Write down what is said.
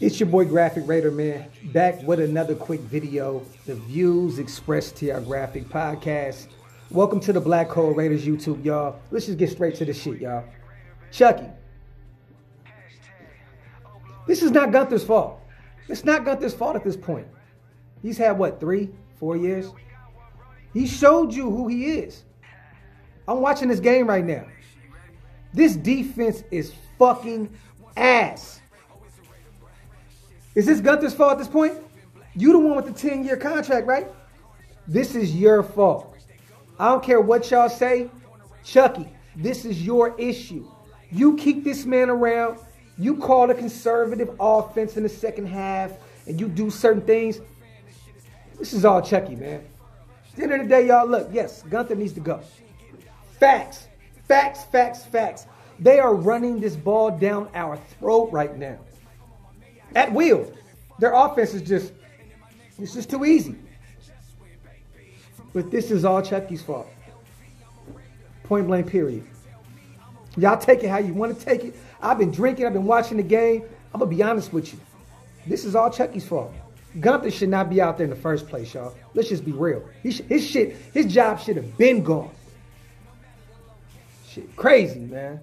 It's your boy Graphk Raider, man, back with another quick video. The views expressed to our Graphk podcast. Welcome to the Black Hole Raiders YouTube, y'all. Let's just get straight to the shit, y'all. Chucky. This is not Guenther's fault. It's not Guenther's fault at this point. He's had what, three, four years? He showed you who he is. I'm watching this game right now. This defense is fucking ass. Is this Guenther's fault at this point? You the one with the 10 year contract, right? This is your fault. I don't care what y'all say. Chucky, this is your issue. You keep this man around. You call a conservative offense in the second half and you do certain things. This is all Chucky, man. At the end of the day, y'all, look, yes, Guenther needs to go. Facts. Facts, facts, facts. They are running this ball down our throat right now. At will. Their offense is just, it's just too easy. But this is all Chucky's fault. Point blank, period. Y'all take it how you want to take it. I've been drinking, I've been watching the game. I'm to be honest with you. This is all Chucky's fault. Guenther should not be out there in the first place, y'all. Let's just be real. Sh- his shit, his job should have been gone. Shit, crazy, man.